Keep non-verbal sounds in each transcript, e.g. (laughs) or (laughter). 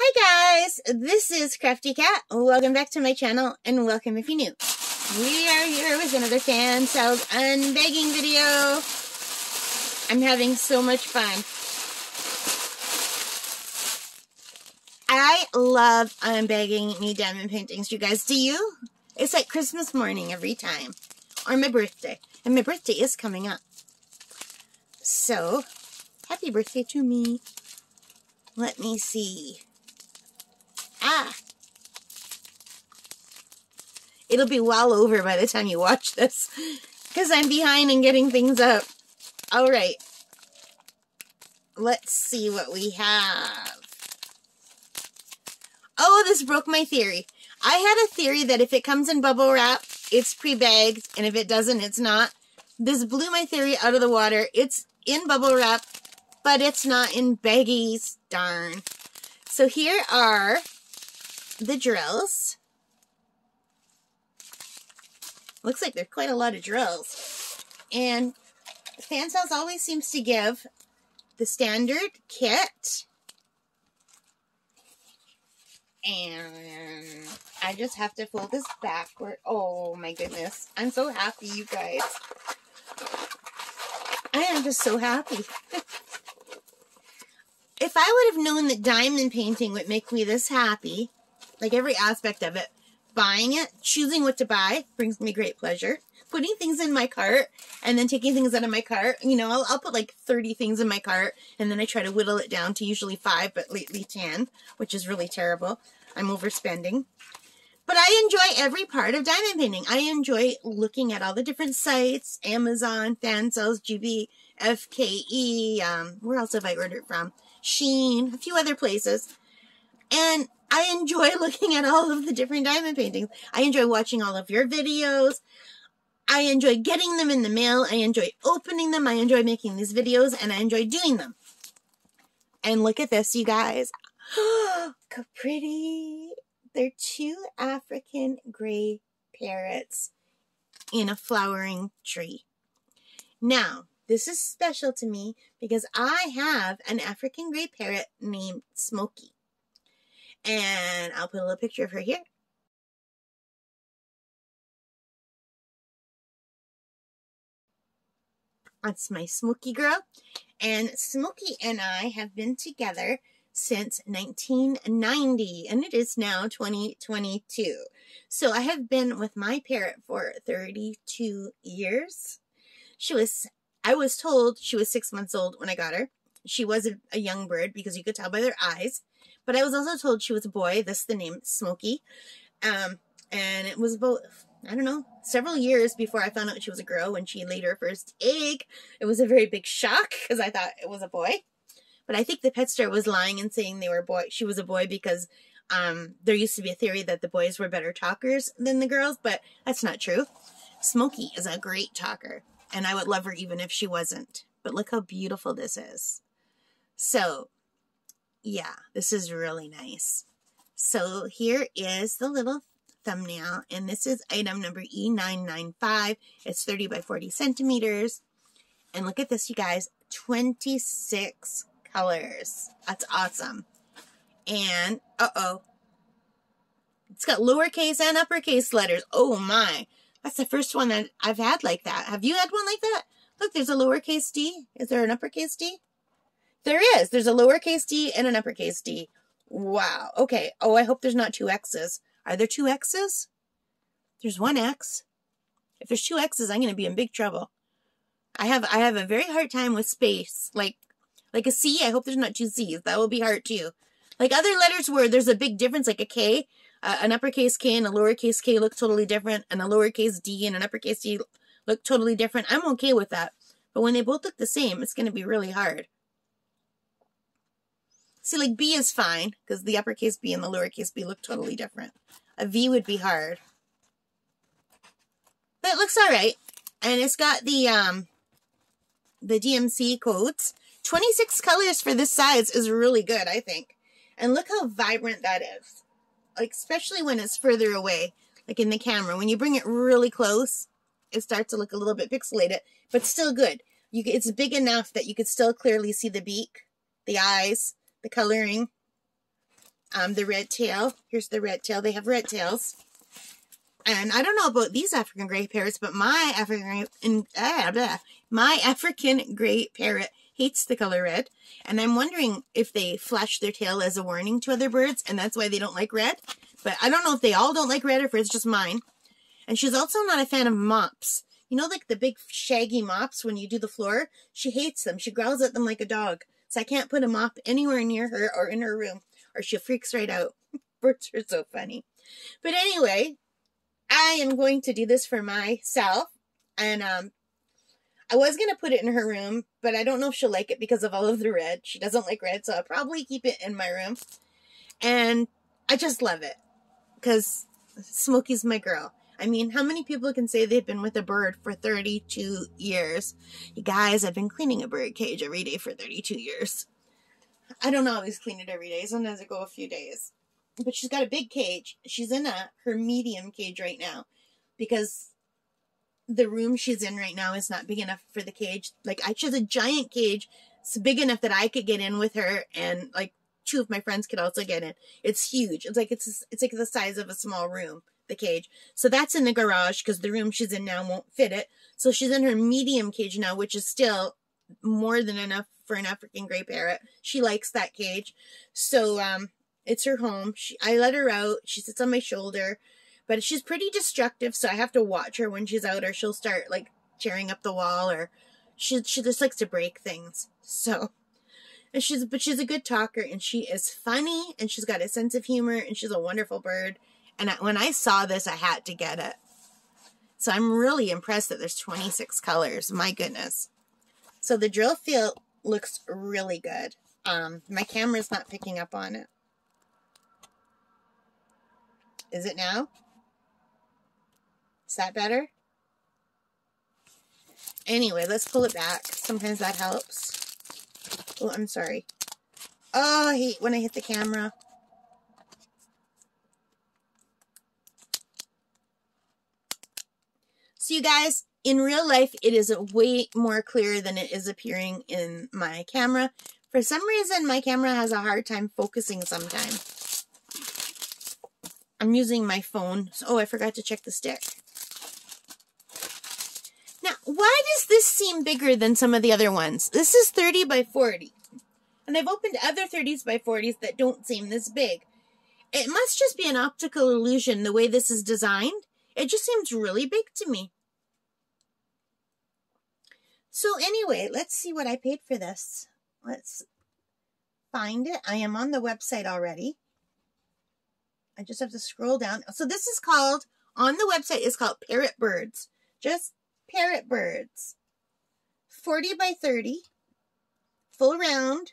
Hi guys, this is Crafty Kat. Welcome back to my channel and welcome if you're new. We are here with another Fansells unbagging video. I'm having so much fun. I love unbagging me diamond paintings, you guys. Do you? It's like Christmas morning every time. Or my birthday. And my birthday is coming up. So, happy birthday to me. Let me see. Ah. It'll be well over by the time you watch this. Because I'm behind in getting things up. Alright. Let's see what we have. Oh, this broke my theory. I had a theory that if it comes in bubble wrap, it's pre-bagged. And if it doesn't, it's not. This blew my theory out of the water. It's in bubble wrap, but it's not in baggies. Darn. So here are the drills. Looks like there's quite a lot of drills. And Fansells always seems to give the standard kit. And I just have to fold this backward. Oh my goodness. I'm so happy, you guys. I am just so happy. (laughs) if I would have known that diamond painting would make me this happy, like every aspect of it. Buying it, choosing what to buy brings me great pleasure. Putting things in my cart and then taking things out of my cart. You know, I'll, I'll put like 30 things in my cart and then I try to whittle it down to usually five, but lately 10, which is really terrible. I'm overspending. But I enjoy every part of diamond painting. I enjoy looking at all the different sites, Amazon, Fansells, GB, FKE, um, where else have I ordered from? Shein, a few other places. And I enjoy (laughs) looking at all of the different diamond paintings. I enjoy watching all of your videos. I enjoy getting them in the mail. I enjoy opening them. I enjoy making these videos and I enjoy doing them. And look at this, you guys. (gasps) How pretty. They're two African gray parrots in a flowering tree. Now, this is special to me because I have an African gray parrot named Smokey. And I'll put a little picture of her here. That's my Smokey girl. And Smokey and I have been together since 1990 and it is now 2022. So I have been with my parrot for 32 years. She was, I was told she was six months old when I got her. She was a, a young bird because you could tell by their eyes. But I was also told she was a boy. This the name Smokey. Um, and it was about, I don't know, several years before I found out she was a girl when she laid her first egg. It was a very big shock because I thought it was a boy. But I think the pet store was lying and saying they were boy. She was a boy because um, there used to be a theory that the boys were better talkers than the girls, but that's not true. Smokey is a great talker, and I would love her even if she wasn't. But look how beautiful this is. So yeah, this is really nice. So here is the little thumbnail, and this is item number E995. It's 30 by 40 centimeters. And look at this, you guys, 26 colors. That's awesome. And, uh-oh, it's got lowercase and uppercase letters. Oh my, that's the first one that I've had like that. Have you had one like that? Look, there's a lowercase d. Is there an uppercase d? There is. There's a lowercase d and an uppercase d. Wow. Okay. Oh, I hope there's not two X's. Are there two X's? There's one X. If there's two X's, I'm going to be in big trouble. I have I have a very hard time with space. Like like a C, I hope there's not two C's. That will be hard too. Like other letters where there's a big difference, like a K, uh, an uppercase K and a lowercase K look totally different, and a lowercase D and an uppercase D look totally different. I'm okay with that. But when they both look the same, it's going to be really hard. See, like B is fine because the uppercase B and the lowercase b look totally different. A V would be hard. But it looks all right. And it's got the um the DMC codes. 26 colors for this size is really good, I think. And look how vibrant that is. Like, especially when it's further away, like in the camera. When you bring it really close, it starts to look a little bit pixelated, but still good. You, it's big enough that you could still clearly see the beak, the eyes, the coloring. um, the red tail. Here's the red tail. They have red tails. And I don't know about these African gray parrots, but my African uh, blah, my African gray parrot hates the color red. And I'm wondering if they flash their tail as a warning to other birds, and that's why they don't like red. But I don't know if they all don't like red or if it's just mine. And she's also not a fan of mops. You know, like the big shaggy mops when you do the floor? She hates them. She growls at them like a dog. So I can't put a mop anywhere near her or in her room, or she freaks right out. (laughs) Birds are so funny. But anyway, I am going to do this for myself. And um, I was going to put it in her room, but I don't know if she'll like it because of all of the red. She doesn't like red, so I'll probably keep it in my room. And I just love it because Smokey's my girl. I mean, how many people can say they've been with a bird for 32 years? You guys, I've been cleaning a bird cage every day for 32 years. I don't always clean it every day. Sometimes I go a few days. But she's got a big cage. She's in a her medium cage right now because the room she's in right now is not big enough for the cage. Like I chose a giant cage. It's big enough that I could get in with her and like two of my friends could also get in. It's huge. It's like it's it's like the size of a small room, the cage. So that's in the garage because the room she's in now won't fit it. So she's in her medium cage now, which is still more than enough for an African gray parrot. She likes that cage. So um it's her home. She I let her out. She sits on my shoulder. But she's pretty destructive, so I have to watch her when she's out or she'll start like tearing up the wall or she she just likes to break things. So and she's but she's a good talker and she is funny and she's got a sense of humor and she's a wonderful bird. And I, when I saw this, I had to get it. So I'm really impressed that there's 26 colors. My goodness. So the drill feel looks really good. Um, my camera's not picking up on it. Is it now? Is that better? Anyway, let's pull it back. Sometimes that helps. Oh, I'm sorry. Oh, I hate when I hit the camera. So you guys, in real life, it is way more clear than it is appearing in my camera. For some reason, my camera has a hard time focusing sometimes. I'm using my phone. Oh, I forgot to check the stick. Now, why does this seem bigger than some of the other ones? This is 30 by 40. And I've opened other 30s by 40s that don't seem this big. It must just be an optical illusion the way this is designed. It just seems really big to me. So anyway, let's see what I paid for this. Let's find it. I am on the website already. I just have to scroll down. So this is called, on the website, is called Parrot Birds. Just Parrot Birds. 40 by 30. Full round.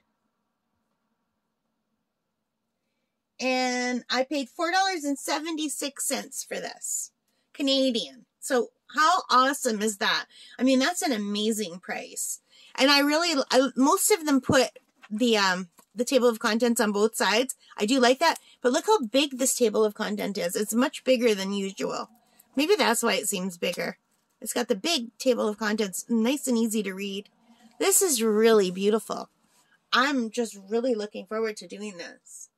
And I paid $4.76 for this. Canadian. So how awesome is that? I mean, that's an amazing price. And I really, I, most of them put the, um, the table of contents on both sides. I do like that. But look how big this table of content is. It's much bigger than usual. Maybe that's why it seems bigger. It's got the big table of contents, nice and easy to read. This is really beautiful. I'm just really looking forward to doing this.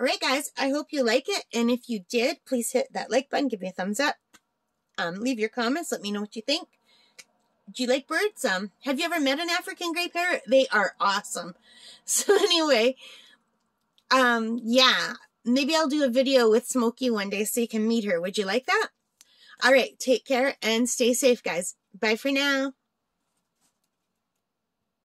Alright guys, I hope you like it. And if you did, please hit that like button, give me a thumbs up. Um, leave your comments, let me know what you think. Do you like birds? Um, have you ever met an African gray parrot? They are awesome. (laughs) So anyway, um, yeah, maybe I'll do a video with Smokey one day so you can meet her. Would you like that? All right, take care and stay safe, guys. Bye for now.